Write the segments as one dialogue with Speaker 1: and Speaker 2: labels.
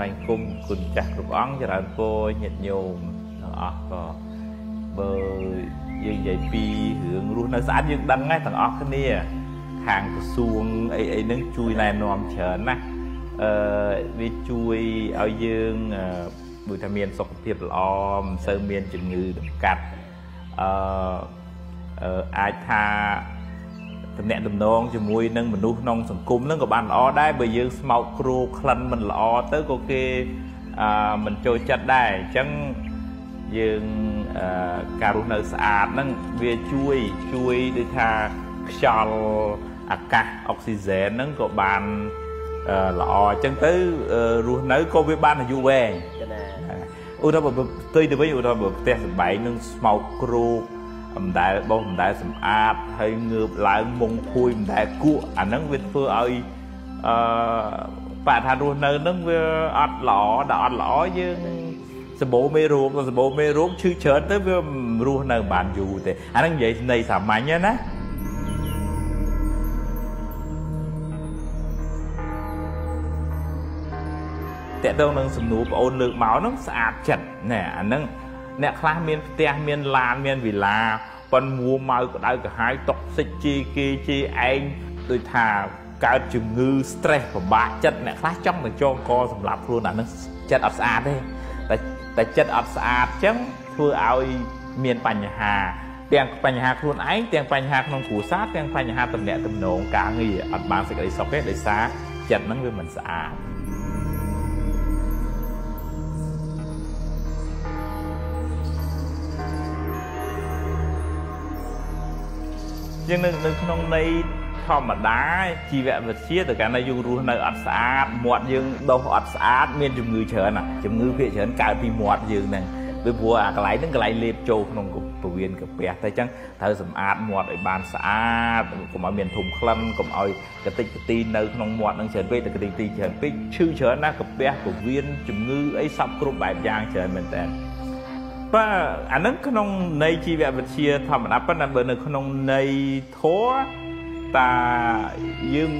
Speaker 1: ថ្វាយគុំគុណចាស់គ្រប់អង្គចរើនពរញាតិញោមទាំងអស់ក៏បើយើងនិយាយពីរឿងរស់នៅស្អាតយើងដឹងហើយទាំងអស់គ្នា ខាងក្រសួងអីអីហ្នឹងជួយណែនាំច្រើនណាស់អឺវាជួយឲ្យយើងដូចថាមានសុខភាពល្អមិនសូវមានជំងឺតម្កាត់អឺអាចថា តំណែងតំណងជាមួយនឹងមនុស្សក្នុងសង្គមហ្នឹងក៏បានល្អដែរបើយើងស្មោកគ្រោក្លិនមិនល្អទៅក៏គេអឺមិនចូលចិត្តដែរអញ្ចឹងយើងអឺការរស់នៅស្អាតហ្នឹងវាជួយជួយដូចថាខ្យល់អាកាសអុកស៊ីហ្សែនហ្នឹងក៏បានល្អអញ្ចឹងទៅរស់នៅក៏វាបានអាយុវែងឧទាហរណ៍បើផ្ទុយទៅវិញឧទាហរណ៍បើផ្ទះសម្បែងនឹងស្មោកគ្រោក អំដែលបោសអំដែលសម្អាតហើយងើបឡើងមុងភួយអំដែលគក់អាហ្នឹងវាធ្វើឲ្យអឺបរិស្ថានរស់នៅហ្នឹងវាអត់ល្អដល់អត់ល្អយើងសម្បូរមេរោគសម្បូរមេរោគឈឺច្រើនទៅវារស់នៅបានយូរទេអាហ្នឹងនិយាយន័យសាមញ្ញណាតកតងនឹងសំណួរបងអូនលើកមកហ្នឹងស្អាតចិត្តណែអាហ្នឹង អ្នកខ្លះមានផ្ទះមានឡានមានវិឡាប៉ុនមួម៉ៅក្តៅក្រហាយតុកសិចជីគេជីឯងដូចថាកើតជំងឺ stress ពិបាកចិត្តអ្នកខ្លះចង់ទៅចងកសម្រាប់ខ្លួនអានឹងចិត្តអត់ស្អាតទេតែតែចិត្តអត់ស្អាតចឹងធ្វើឲ្យមានបញ្ហាទាំងបញ្ហាខ្លួនឯងទាំងបញ្ហាក្នុងគ្រួសារទាំងបញ្ហាតំណែងតំណងការងារអត់បានសេចក្តីសុខទេដោយសារចិត្តហ្នឹងវាមិនស្អាត ជាងនៅនៅក្នុងន័យធម្មតាជីវវិទ្យាទៅកាន់តែយើងរស់នៅអត់ស្អាតមាត់យើងដុសអត់ស្អាតមានជំងឺច្រើនណាជំងឺភាគច្រើនកើតពីមាត់យើងហ្នឹងពីព្រោះអាកន្លែងហ្នឹងកន្លែងលេបចូលក្នុងពវៀនកាពះតែអញ្ចឹងត្រូវសម្អាតមាត់ឲ្យបានស្អាតកុំឲ្យមានធុំក្លិនកុំឲ្យកតិចកទីនៅក្នុងមាត់ហ្នឹងច្រើនពេកតែកតិចទីច្រើនពេកឈឺច្រើនណាស់កាពះពវៀនជំងឺអីសពគ្រប់បែបយ៉ាងច្រើនមែនតើ បាទអានឹងក្នុងន័យជីវវិទ្យាធម្មតាប៉ុន្តែបើនៅក្នុងន័យធម៌តាយើង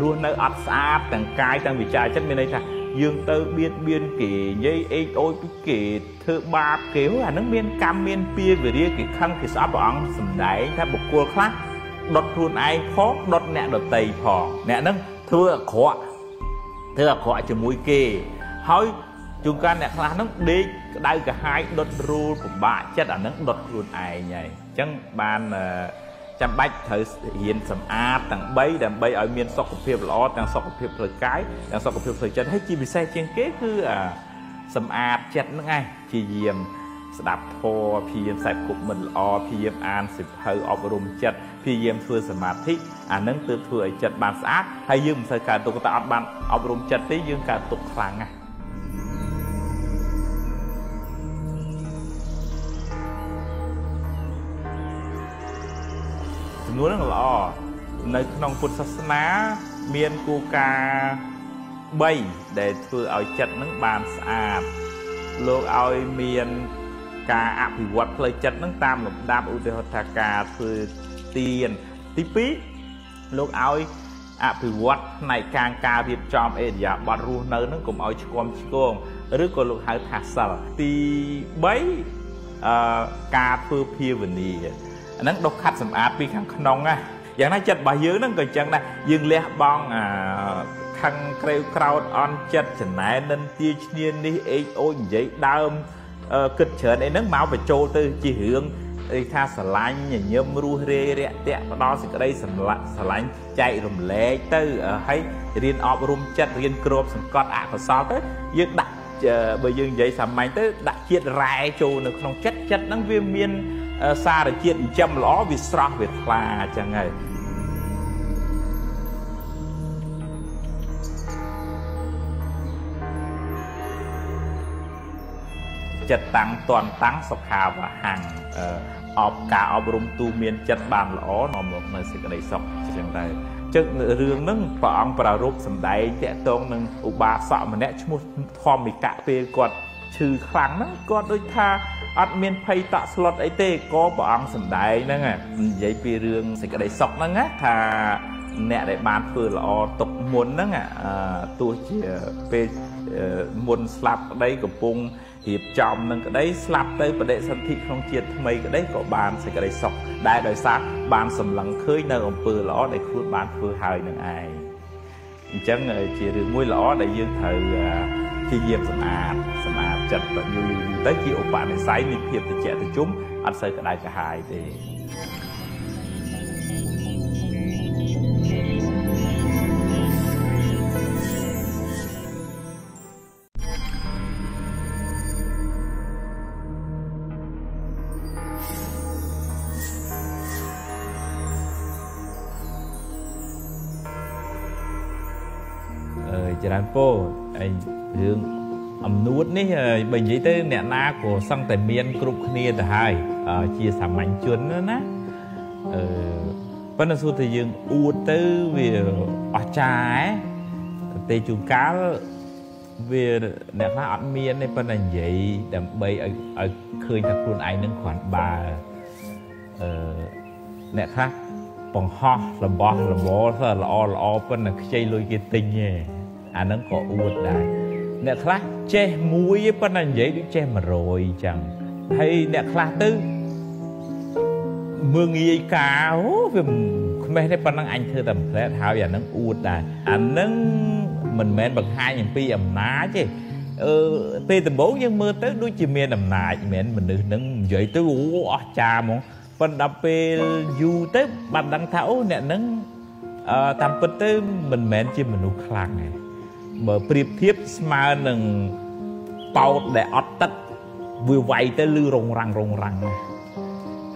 Speaker 1: រស់នៅអត់ស្អាតទាំងកាយទាំងវិចារចិត្តមានន័យថាយើងទៅបៀតបៀនគេនិយាយអេកអូចពីគេធ្វើបាបគេអានឹងមានកម្មមានពៀវិរិយគេខឹងគេស្អប់ព្រះអង្គសំដែងថាបុគ្គលខ្លះដុតខ្លួនឯងផងដុតអ្នកដតីផងអ្នកហ្នឹងធ្វើអាក្រក់ធ្វើអាក្រក់ជាមួយគេហើយ ជួនកាលអ្នកខ្លះហ្នឹងដេកក្តៅក្រហាយដុតរូលពិបាកចិត្តអាហ្នឹងដុតខ្លួនឯងហើយអញ្ចឹងបានចាំបាច់ត្រូវរៀនសម្អាតទាំង3ដើម្បីឲ្យមានសុខភាពល្អទាំងសុខភាពផ្លូវកាយទាំងសុខភាពផ្លូវចិត្តហើយជាពិសេសជាងគេគឺសម្អាតចិត្តហ្នឹងឯងជាយាមស្ដាប់ធម៌ព្យាយាមខ្សែគប់មិនល្អព្យាយាមអានសិភៅអប់រំចិត្តព្យាយាមធ្វើសមាធិអានឹងទើបធ្វើឲ្យចិត្តបានស្អាតហើយយើងមិនសូវកើតទុកតែអត់បានអប់រំចិត្តទេយើងកើតទុកខ្លាំងណាស់ នួនហ្នឹងល្អនៅក្នុងពុទ្ធសាសនាមានគោលការណ៍3ដែលធ្វើឲ្យចិត្តហ្នឹងបានស្អាតលោកឲ្យមានការអភិវឌ្ឍផ្លូវចិត្តហ្នឹងតាមលំដាប់ឧទាហរណ៍ថាការធ្វើទានទី2លោកឲ្យអភិវឌ្ឍផ្នែកការការរៀបចំអេរិយាបថរស់នៅហ្នឹងកុំឲ្យឆ្គាំឆ្គងឬក៏លោកហៅថាសិលទី3អឺការធ្វើភាវនា អាហ្នឹងដុសខាត់សម្អាតពីខាងក្នុងណាយ៉ាងណាចិត្តរបស់យើងហ្នឹងក៏អញ្ចឹងដែរយើងលះបង់អាខឹងក្រេវក្រោតអន់ចិត្តចំណែននិនទាឈ្នានេះអេកអូចនិយាយដើមគិតច្រើនអីហ្នឹងមកបញ្ចូលទៅជារឿងអីថាស្រឡាញ់ញញឹមរស់រាយរាក់ទាក់ផ្ដល់សេចក្តីស្រឡាញ់ចែករំលែកទៅហើយរៀនអប់រំចិត្តរៀនគ្របសង្កត់អកុសលទៅយើងដាក់បើយើងនិយាយសាមញ្ញទៅដាក់ជាតិរ៉ែចូលនៅក្នុងចិត្តចិត្តហ្នឹងវាមាន សារជាតិចិញ្ចឹមល្អវាស្រស់វាថ្លាអញ្ចឹងហើយចិត្តតាំងតន់តាំងសុខាវហੰងអបការអប់រំទូមានចិត្តបានល្អនាំមកនៅសេចក្តីសុខអញ្ចឹងដែរចឹងរឿងហ្នឹងព្រះអង្គប្រារព្ធសម្ដែងតាក់ទងនឹងឧបាសកម្នាក់ឈ្មោះធម្មិកៈពេលគាត់ឈឺខ្លាំងហ្នឹងគាត់ដូចថា អត់មានភ័យតក់ស្លុតអីទេក៏ព្រះអង្គសំដែងហ្នឹងនិយាយពីរឿងសេចក្តីសុខហ្នឹងណាថាអ្នកដែលបានធ្វើល្អទុកមុនហ្នឹងទោះជាពេលមុនស្លាប់ក្តីកំពុងរៀបចំនឹងក្តីស្លាប់ទៅបដិសន្ធិក្នុងជាតិថ្មីក្តីក៏បានសេចក្តីសុខដែលដោយសារបានសម្លឹងឃើញនៅអំពើល្អដែលខ្លួនបានធ្វើហើយនឹងឯងអញ្ចឹងជារឿងមួយល្អដែលយើងត្រូវព្យាយាមសម្អាតសម្អាត ចិត្តទៅយូរយូរទៅជាឧបនិស្ស័យនៃភាពត្រជាក់ត្រជុំអត់សូវក្តៅក្រហាយទេច្រើនពោឯរឿង អំនួតនេះបើនិយាយទៅអ្នកណាក៏សឹងតែមានគ្រប់គ្នាទៅហើយជាសាមញ្ញជនណាអឺប៉ុន្តែសួរតែយើងអួតទៅវាអស្ចារ្យទេជួនកាលវាអ្នកខ្លះអត់មានទេប៉ុន្តែនិយាយដើម្បីឲ្យឲ្យឃើញថាខ្លួនឯងនឹងគ្រាន់បើអឺអ្នកខ្លះបង្ហោះរបស់របរសល្អល្អប៉ុន្តែខ្ចីលុយគេទិញទេអាហ្នឹងក៏អួតដែរ អ្នកខ្លះចេះមួយប៉ុន្តែនិយាយដូចចេះ100អញ្ចឹងហើយអ្នកខ្លះទៅមើងងាយការអូវាខ្មេះទេប៉ុណ្ណឹងអញធ្វើតែផ្លែតហើយអាហ្នឹងអួតដែរអាហ្នឹងមិនមែនបង្ហាញអំពីអំណាចទេអឺពេលដំបូងយើងមើលទៅដូចជាមានអំណាចមែនមនុស្សហ្នឹងនិយាយទៅអូអស្ចារ្យហ្មងប៉ុន្តែពេលយូរទៅបានដឹងថាអូអ្នកហ្នឹងអឺតាមពិតទៅមិនមែនជាមនុស្សខ្លាំងទេ បើប្រៀបធៀបស្មើនឹងប៉ោតដែលអត់ទឹកវាវាយទៅលឺរងរាំងរងរាំង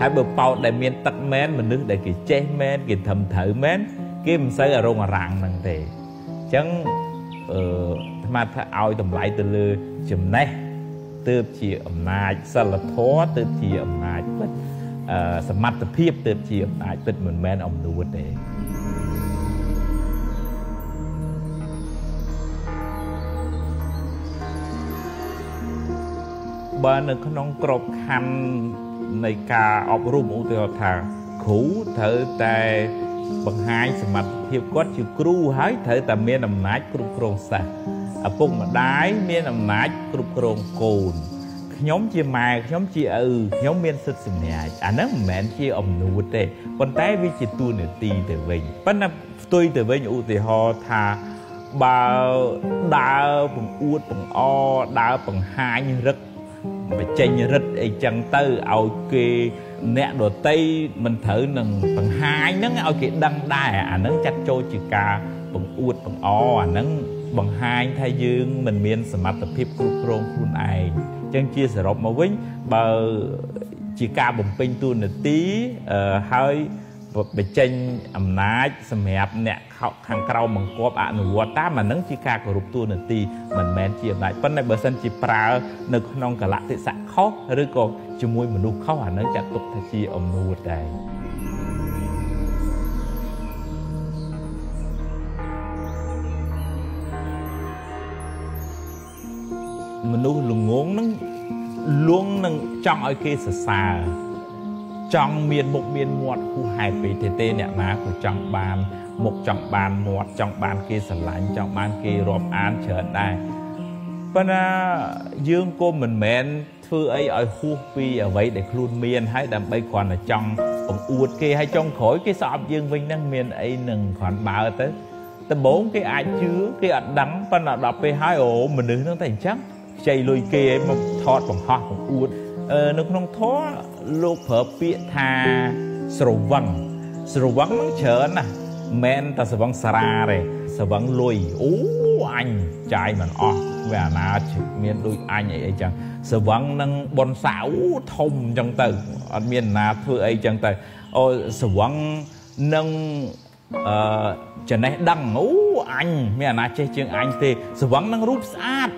Speaker 1: ហើយបើប៉ោតដែលមានទឹកមែនមនុស្សដែលគេចេះមែនគេធំត្រូវមែនគេមិនសូវរងរាំងហ្នឹងទេអញ្ចឹងអឺអាត្មាថាឲ្យតម្លៃទៅលើចំណេះទើបជាអំណាចសិលធម៌ទើបជាអំណាចពិតអឺសមត្ថភាពទើបជាអំណាចពិតមិនមែនអំនួតទេ បើនៅក្នុងក្របខ័ណ្ឌនៃការអប់រំឧទាហរណ៍ថាគ្រូត្រូវតែបង្ហាញសមត្ថភាពគាត់ជាគ្រូហើយត្រូវតែមានអំណាចគ្រប់គ្រងសិស្សឪពុកម្ដាយមានអំណាចគ្រប់គ្រងកូនខ្ញុំជាម៉ែខ្ញុំជាឪខ្ញុំមានសិទ្ធិសម្រេចអាហ្នឹងមិនមែនជាអំនួតទេប៉ុន្តែវាជាទួនាទីទៅវិញប៉ុន្តែផ្ទុយទៅវិញឧទាហរណ៍ថាបើដើរបង្អួតបង្អដើរបង្ហាញរឹក បញ្ចេញរិទ្ធអីចឹងទៅឲ្យគេអ្នកដតីមិនត្រូវនឹងបង្ហាញហ្នឹងឲ្យគេដឹងដែរអាហ្នឹងចាត់ចូលជាការបង្អួតបង្អអាហ្នឹងបង្ហាញថាយើងមិនមានសមត្ថភាពគ្រប់គ្រងខ្លួនឯងចឹងជាសរុបមកវិញបើជាការបំពេញតួនាទីហើយ បញ្ចេញអំណាចសម្រាប់អ្នកខាងក្រៅបង្គាប់អនុវត្តតាមអានឹងជាការគោរពទួនាទីមិនមែនជាអំណាចប៉ុន្តែបើសិនជាប្រើនៅក្នុងកលៈទេសៈខុសឬក៏ជាមួយមនុស្សខុសអានឹងចាត់ទុកថាជាអំនួតដែរមនុស្សល្ងងនឹងលងនឹងចង់ឲ្យគេសរសើរ ចង់មានមុខមានមាត់គូហែពេកទេទេអ្នកណាក៏ចង់បានមុខចង់បានមាត់ចង់បានគេស្រឡាញ់ចង់បានគេរាប់អានច្រើនដែរប៉ុន្តែយើងក៏មិនមែនធ្វើអីឲ្យហួសពីអ្វីដែលខ្លួនមានហើយដើម្បីគ្រាន់តែចង់បង្អួតគេហើយចុងក្រោយគេស្អប់យើងវិញហ្នឹងមានអីនឹងគ្រាន់បើទៅដំបូងគេអាចជឿគេអត់ដឹងប៉ុន្តែដល់ពេលហើយអូមនុស្សហ្នឹងតែអញ្ចឹងខ្ចីលុយគេឲ្យមកថតបង្ហោះបង្អួតនៅក្នុងធម៌ លោកប្រើពាក្យថាស្រវឹងស្រវឹងហ្នឹងច្រើនណាស់មិនតែស្រវឹងសារាទេស្រវឹងលុយអូអញចាយមិនអស់វាអាណាមានដូចអញអីអីចឹងស្រវឹងនឹងបនសាអូធំចឹងទៅអត់មានណាធ្វើអីចឹងទៅអូស្រវឹងនឹងអឺចំណេះដឹងអូអញមានអាណាចេះជាងអញទេស្រវឹងនឹងរូបស្អាត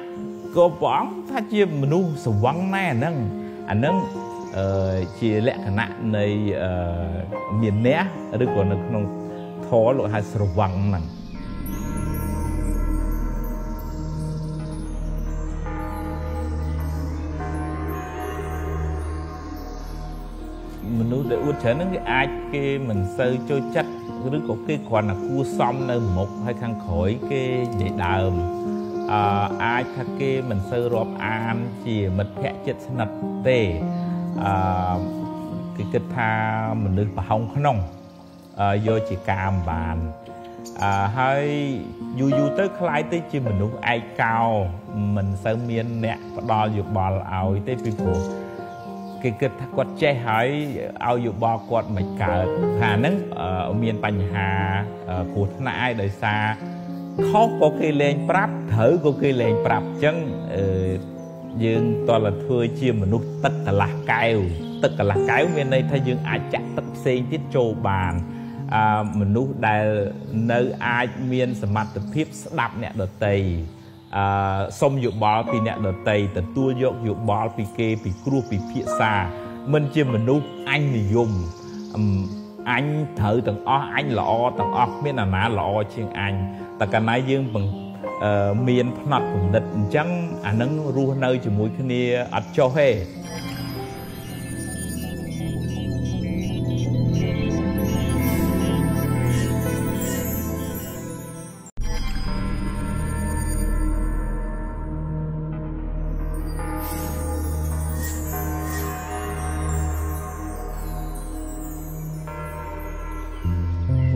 Speaker 1: ក៏ព្រះអង្គថាជាមនុស្សស្រវឹងណែហ្នឹងអាហ្នឹងអឺ ជាលក្ខណៈនៃអឺមានអ្នកឬក៏នៅក្នុងធម៌លោកហៅស្រវឹងហ្នឹងមនុស្សដែលអួតច្រើនហ្នឹងគេអាចគេមិនសូវចូលចិត្តឬក៏គេគ្រាន់តែគួសមនៅមុខហើយខាងក្រោយគេនិយាយដើមអអឺអាចថាគេមិនសូវរាប់អានជាមិត្តភ័ក្តិជិតស្និទ្ធទេ អឺគេគិតថាមនុស្សប្រហោងក្នុងយកជាការមិនបានអឺហើយយូរយូរទៅคล้ายទៅជាមនុស្សឯកោមិនសូវមានអ្នកផ្ដល់យោបល់ឲ្យទេពីព្រោះគេគិតថាគាត់ចេះហើយឲ្យយោបល់គាត់មិនកើតថាហ្នឹងមានបញ្ហាគ្រោះថ្នាក់ឲ្យដោយសារខុសក៏គេលែងប្រាប់ត្រូវក៏គេលែងប្រាប់អញ្ចឹង យើងតលធ្វើជាមនុស្សទឹកកន្លះកែវទឹកកន្លះកែវមានន័យថាយើងអាចចាក់ទឹកផ្សេងទៀតចូលបានអឺមនុស្សដែលនៅអាចមានសមត្ថភាពស្ដាប់អ្នកដតីអឺសុំយោបល់ពីអ្នកដតីទទួលយកយោបល់ពីគេពីគ្រួពិភាក្សាមិនជាមនុស្សអញនិយមអញត្រូវទាំងអស់អញល្អទាំងអស់គ្មានអាណាល្អជាងអញតែកាលណាយើង មានផ្នត់គំនិតអញ្ចឹងអានឹងរស់នៅជាមួយគ្នាអត់ចុះទេ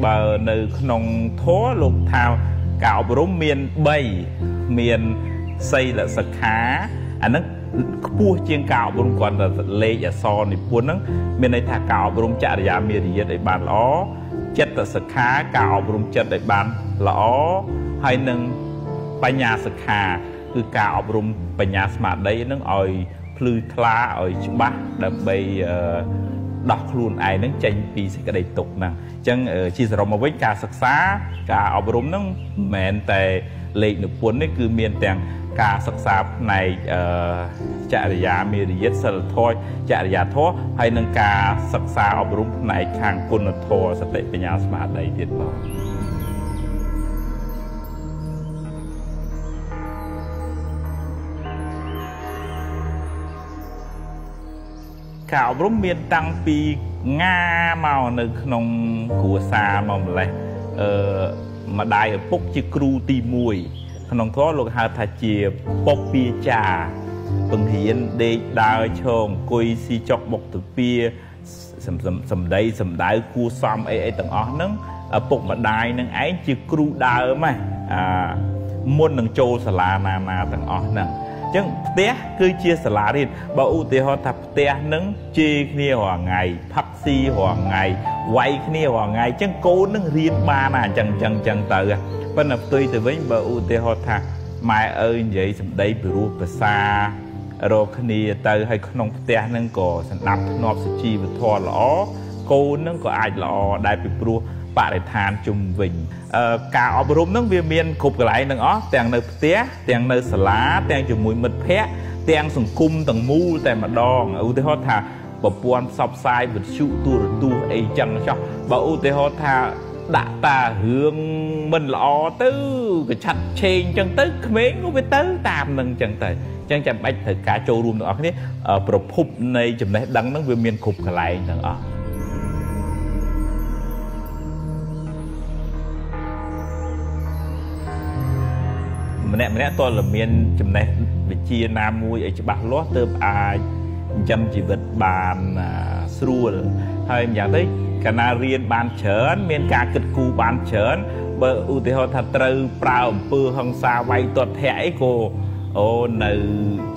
Speaker 1: បើនៅក្នុងធម៌លោកថា ការអប់រំមាន3មានសីលសិក្ខាអាហ្នឹងខ្ពស់ជាងការអប់រំគ្រាន់តែលេខអក្សរនិពន្ធហ្នឹងមានន័យថាការអប់រំចរិយាមារយាទឲ្យបានល្អចិត្តសិក្ខាការអប់រំចិត្តឲ្យបានល្អហើយនឹងបញ្ញាសិក្ខាគឺការអប់រំបញ្ញាស្មារតីនឹងឲ្យភ្លឺថ្លាឲ្យច្បាស់ដើម្បី ដោះខ្លួនឯងនឹងចេញពីសេចក្តីទុក្ខហ្នឹងអញ្ចឹងជាសរុបមកវិញការសិក្សាការអប់រំហ្នឹងមិនមែនតែលេខនិពន្ធនេះគឺមានទាំងការសិក្សាផ្នែកចរិយាមេរយាទសិលធម៌ចរិយាធម៌ហើយនឹងការសិក្សាអប់រំផ្នែកខាងគុណធម៌សតិបញ្ញាស្មារតីទៀតបង ការអប់រំមានតាំងពីងាមកនៅក្នុងគ្រួសារមកម្លេះអឺម្ដាយឪពុកជាគ្រូទី1ក្នុងធម៌លោកហៅថាជាពុកពាចាពង្រៀនដេកដើរឈរអង្គុយស៊ីចុកបុកទៅពីសំដីសំដៅគួសមអីអីទាំងអស់ហ្នឹងឪពុកម្ដាយនឹងឯងជាគ្រូដើមហ៎អាមុននឹងចូលសាលាណាណាទាំងអស់ហ្នឹង ចឹងផ្ទះគឺជាសាលារៀនបើឧទាហរណ៍ថាផ្ទះនឹងជេរគ្នារាល់ថ្ងៃផឹកស៊ីរាល់ថ្ងៃវាយគ្នារាល់ថ្ងៃចឹងកូននឹងរៀនបានអាចឹងចឹងចឹងទៅប៉ុន្តែផ្ទុយទៅវិញបើឧទាហរណ៍ថាម៉ែឪនិយាយសម្ដីពិរោះភាសារកគ្នាទៅហើយក្នុងផ្ទះនឹងក៏សម្ដាប់ធ្នាប់សុជីវធម៌ល្អកូននឹងក៏អាចល្អដែរពីព្រោះ បរិស្ថានជុំវិញការអប់រំហ្នឹងវាមានគ្រប់កន្លែងទាំងអស់ទាំងនៅផ្ទះទាំងនៅសាលាទាំងជាមួយមិត្តភ័ក្តិទាំងសង្គមទាំងមូលតែម្ដងឧទាហរណ៍ថាប្រព័ន្ធផ្សព្វផ្សាយវិទ្យុទូរទស្សន៍អីចឹងចុះបើឧទាហរណ៍ថាដាក់តារឿងមិនល្អទៅកឆាត់ឆេងចឹងទៅក្មេងក៏វាទៅតាមនឹងចឹងទៅចឹងចាំបាច់ត្រូវការចូលរួមទាំងអស់គ្នាប្រភពនៃចំណេះដឹងហ្នឹងវាមានគ្រប់កន្លែងទាំងអស់ ម្នាក់ម្នាក់តើមានចំណេះវិជ្ជាណាមួយឲ្យច្បាស់លាស់ទើបអាចចិញ្ចឹមជីវិតបានស្រួលហើយម្យ៉ាងទៅកាលណារៀនបានច្រើនមានការគិតគូរបានច្រើនបើឧទាហរណ៍ថាត្រូវប្រើអំពើហិង្សាវាយទាត់ធាក់អីក៏ អូនៅ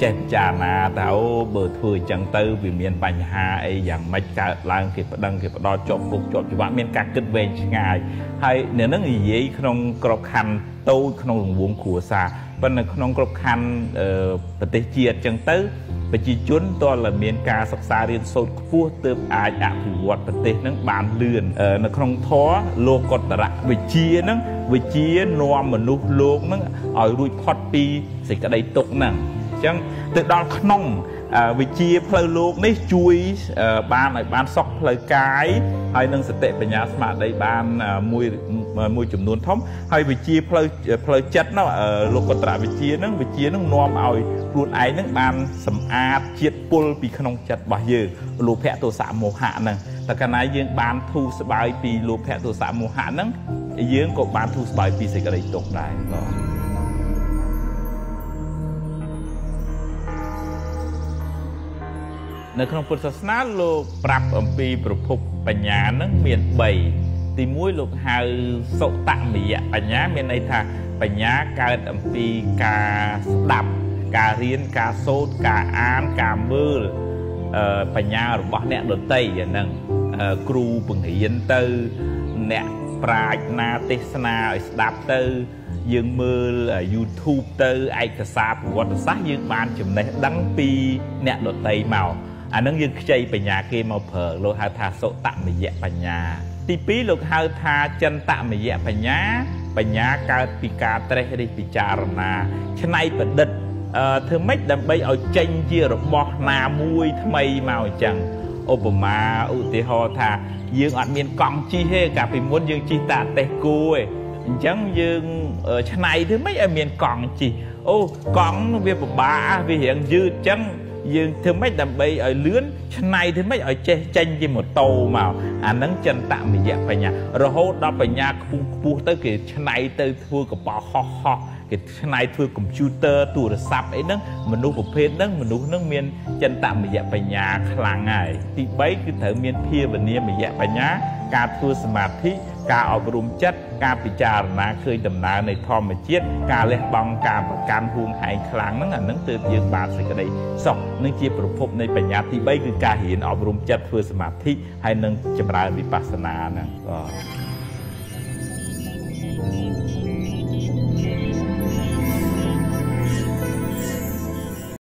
Speaker 1: ចេះពិចារណាថាអូបើធ្វើអញ្ចឹងទៅវាមានបញ្ហាអីយ៉ាងម៉េចកើតឡើងគេប្តឹងគេផ្ដោតជាប់គុកជាប់ច្បាប់មានការគិតវែងឆ្ងាយហើយនៅនឹងនិយាយក្នុងក្របខ័ណ្ឌតូចក្នុងរង្វង់គ្រួសារប៉ុន្តែក្នុងក្របខ័ណ្ឌប្រទេសជាតិអញ្ចឹងទៅ ប្រជាជនតើមានការសិក្សារៀនសូត្រខ្ពស់ទើបអាចអភិវឌ្ឍប្រទេសនឹងបានលឿននៅក្នុងធម៌លោកតរៈវិជានឹងវិជានាំមនុស្សលោកនឹងឲ្យរួចផុតពីសេចក្តីទុក្ខហ្នឹងអញ្ចឹងទៅដល់ក្នុងវិជាផ្លូវលោកនេះជួយបានឲ្យបានសុខផ្លូវកាយ ហើយនឹងសតិបញ្ញាស្មារតីបានមួយមួយចំនួនធំហើយវិជាផ្លូវផ្លូវចិត្តនោះលោកកត្រវិជានឹងវិជានឹងនាំឲ្យខ្លួនឯងនឹងបានសម្អាតជាតិពុលពីក្នុងចិត្តរបស់យើងលោភៈទោសៈមោហៈហ្នឹងតែកាលណាយើងបានធូរស្បើយពីលោភៈទោសៈមោហៈហ្នឹងយើងក៏បានធូរស្បើយពីសេចក្តីទុក្ខដែរបាទ នៅក្នុងពុទ្ធសាសនាលោកប្រាប់អំពីប្រភពបញ្ញានឹងមាន3ទី1លោកហៅសុតមយៈបញ្ញាមានន័យថាបញ្ញាកើតអំពីការស្ដាប់ការរៀនការសូត្រការអានការមើលបញ្ញារបស់អ្នកដតីអាហ្នឹងគ្រូបង្រៀនទៅអ្នកប្រាជ្ញណាទេសនាឲ្យស្ដាប់ទៅយើងមើល YouTube ទៅឯកសារប្រវត្តិសាស្ត្រយើងបានចំណេះដឹងពីអ្នកដតីមក អានឹងយើងខ្ចីបញ្ញាគេមកប្រើលោកហៅថាសុតមយៈបញ្ញា ទី2លោកហៅថាចិនតមយៈបញ្ញា បញ្ញាកើតពីការត្រេះរិះពិចារណាច្នៃប្រឌិតអឺធ្វើម៉េចដើម្បីឲ្យចេញជារបស់ណាមួយថ្មីមកអញ្ចឹងឧបមាឧទាហរណ៍ថាយើងអត់មានកង់ជិះទេកាលពីមុនយើងជិះតាតេះគោឯងអញ្ចឹងយើងឆ្នៃធ្វើម៉េចឲ្យមានកង់ជិះអូកង់វាពិបាកវារៀងយឺតអញ្ចឹង យើងធ្វើម៉េចដើម្បីឲ្យលឿនឆ្នៃធ្វើម៉េចឲ្យចេះចេញជាម៉ូតូមកអាហ្នឹងចិនតមយៈបញ្ញារហូតដល់បញ្ញាខ្ពស់ខ្ពស់ទៅគេឆ្នៃទៅធ្វើកប៉ាល់ហោះហោះ គេឆ្នៃធ្វើកុំព្យូទ័រទូរស័ព្ទអីហ្នឹងមនុស្សប្រភេទហ្នឹងមនុស្សហ្នឹងមានចិនតមយៈបញ្ញាខ្លាំងហើយទី3គឺត្រូវមានភាវនាមយៈបញ្ញា ការធ្វើសមាធិការអប់រំចិត្តការពិចារណាឃើញដំណើរនៃធម្មជាតិការលះបង់ការប្រកាន់ហួងហែងខ្លាំងហ្នឹងអានឹងទើបយើងបានសេចក្តីសុខនឹងជាប្រភពនៃបញ្ញាទី3គឺការរៀនអប់រំចិត្តធ្វើសមាធិហើយនឹងចម្រើនវិបស្សនាហ្នឹងបាទ